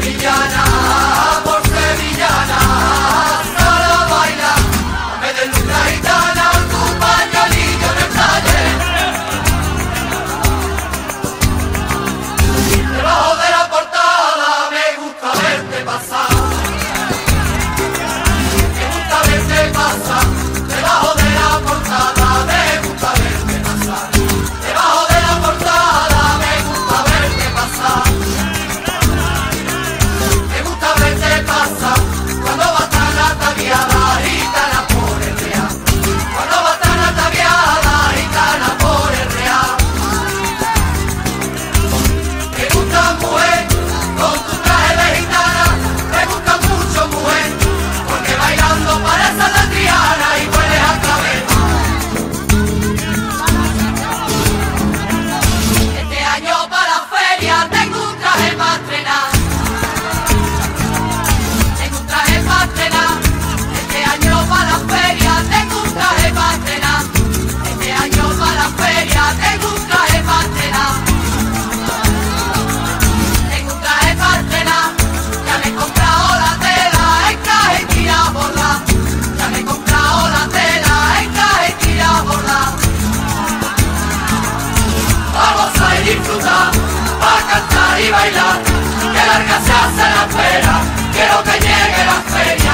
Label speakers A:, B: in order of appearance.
A: villana cantar y bailar, que la largas se hacen afuera, quiero que llegue la feria.